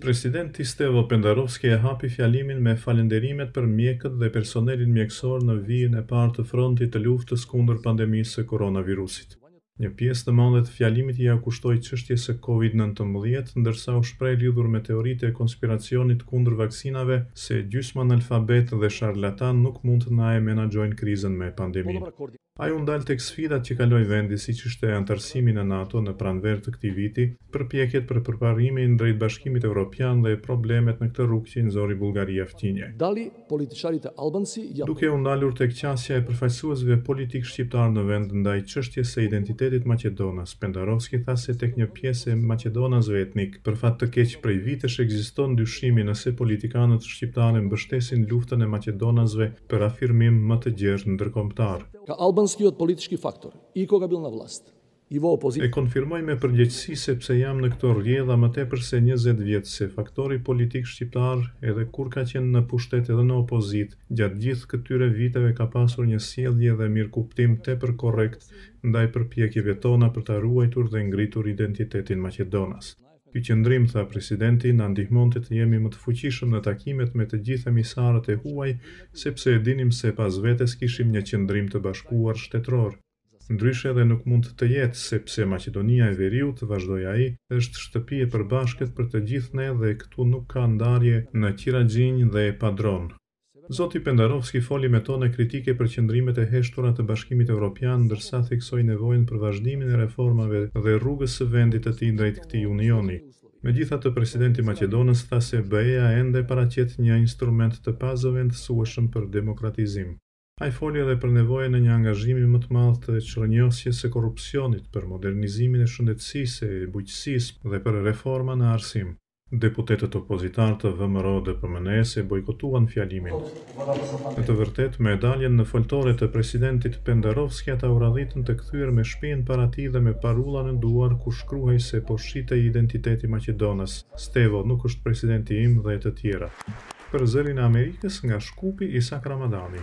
Presidenti Stevo Pendarovski e hapi fjalimin me falënderimet për mjekët dhe personelin mjekësor në vijën e parë të frontit të luftës kundër pandemisë së koronavirusit. Një pjesë të madhe të fjalimit ia kushtoi çështjes së Covid nëntëmbëdhjetë, ndërsa u shpreh lidhur me teoritë e konspiracionit kundër vaksinave se gjysmanalfabetët dhe sharlatanët nuk mund të na e menaxhojnë krizën me pandeminë. Ai u ndal tek sfidat që kaloi vendi siç ishte anëtarësimi në NATO në pranverë të këtij viti, përpjekjet për përparimin drejt Bashkimit Evropian dhe problemet në këtë rrugë që i nxori Bullgaria fqinje. Dali politiçarite Albanci ja. Duke u ndalur tek qasja e përfaqësuesve politikë shqiptarë në vend ndaj çështjes së identitetit maqedonas, Pendarovski tha se tek një pjesë e maqedonasve etnikë, për fat të keq prej vitesh ekziston dyshimi nëse politikanët shqiptarë mbështesin luftën e maqedonasve për afirmim më të gjerë ndërkombëtar. Deka albanskiot politički faktor i koga bil na vlast i vo opozicija. E konfirmoj me përgjegjësi sepse jam në këto rrjedha më tepër se njëzet vjet se faktori politik shqiptar edhe kur ka qenë në pushtet edhe në opozitë gjatë gjithë këtyre viteve ka pasur një sjellje dhe mirëkuptim tepër korrekt ndaj përpjekjeve tona për ta ruajtur dhe ngritur identitetin maqedonas. Ky qëndrim, tha presidenti, na ndihmonte të jemi më të fuqishëm në takimet me të gjithë emisarët e huaj, sepse e dinim se pas vetes kishim një qëndrim të bashkuar shtetëror. Ndryshe dhe nuk mund të jetë, sepse Maqedonia e Veriut, vazhdoi ai, është shtëpi e përbashkët për të gjithë ne dhe këtu nuk ka ndarje në qiraxhinj dhe padronë. Zoti Pendarovski foli me tone kritike për qëndrimet e heshtura të Bashkimit Evropian ndërsa theksoi nevojën për vazhdimin e reformave dhe rrugës së vendit të tij drejt këtij unioni. Megjithatë presidenti maqedonas tha se BE-ja ende paraqet një instrument të pazëvendësueshëm për demokratizim. Ai foli edhe për nevojën e një angazhimi më të madh të çrrënjosjes së korrupsionit, për modernizimin e shëndetësisë e bujqësisë dhe për reforma në arsim. Deputetët opozitarë të VMRO-DPMNE-së e bojkotuan fjalimin. Në të vërtetë, me daljen në foltore të presidentit Pendarovski ata u radhitën të kthyer me shpinë para tij dhe me parula në duar ku shkruhej se po shitej identiteti maqedonas, Stevo nuk është presidenti im dhe të tjera. Për Zërin e Amerikës nga Shkupi Isak Ramadani.